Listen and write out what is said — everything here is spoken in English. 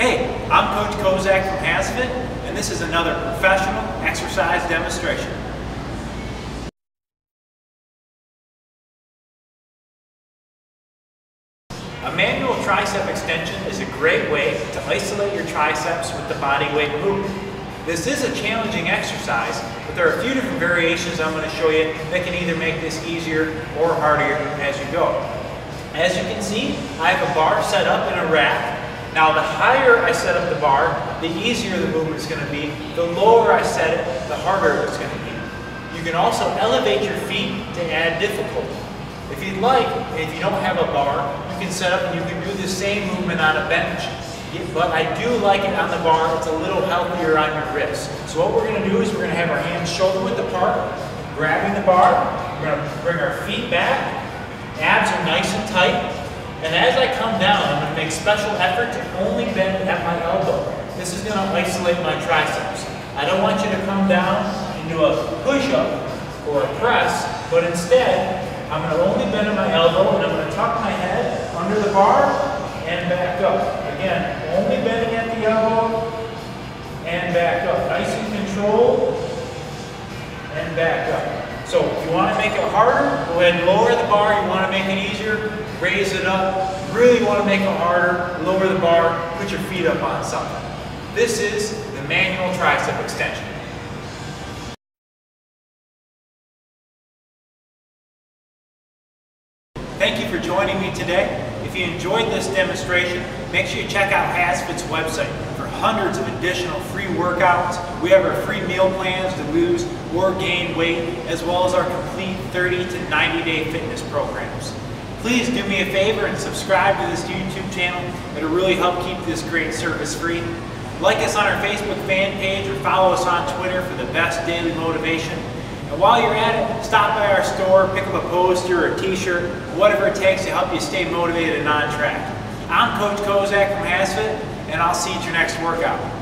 Hey, I'm Coach Kozak from HASfit, and this is another professional exercise demonstration. A manual tricep extension is a great way to isolate your triceps with the body weight movement. This is a challenging exercise, but there are a few different variations I'm going to show you that can either make this easier or harder as you go. As you can see, I have a bar set up in a rack. Now the higher I set up the bar, the easier the movement is going to be. The lower I set it, the harder it's going to be. You can also elevate your feet to add difficulty. If you'd like, if you don't have a bar, you can set up and you can do the same movement on a bench. But I do like it on the bar, it's a little healthier on your wrists. So what we're gonna do is we're gonna have our hands shoulder width apart, grabbing the bar, we're gonna bring our feet back, abs are nice and tight, and as I come down, I'm gonna make special effort to only bend at my elbow. This is gonna isolate my triceps. I don't want you to come down and do a push-up or a press, but instead, I'm going to only bend at my elbow and I'm going to tuck my head under the bar and back up. Again, only bending at the elbow and back up. Nice and controlled and back up. So if you want to make it harder, go ahead and lower the bar. You want to make it easier, raise it up. Really want to make it harder, lower the bar, put your feet up on something. This is the manual tricep extension. Thank you for joining me today. If you enjoyed this demonstration, make sure you check out HASfit's website for hundreds of additional free workouts. We have our free meal plans to lose or gain weight, as well as our complete 30 to 90 day fitness programs. Please do me a favor and subscribe to this YouTube channel. It'll really help keep this great service free. Like us on our Facebook fan page or follow us on Twitter for the best daily motivation. And while you're at it, stop by our store, pick up a poster or a t-shirt, whatever it takes to help you stay motivated and on track. I'm Coach Kozak from HASfit, and I'll see you at your next workout.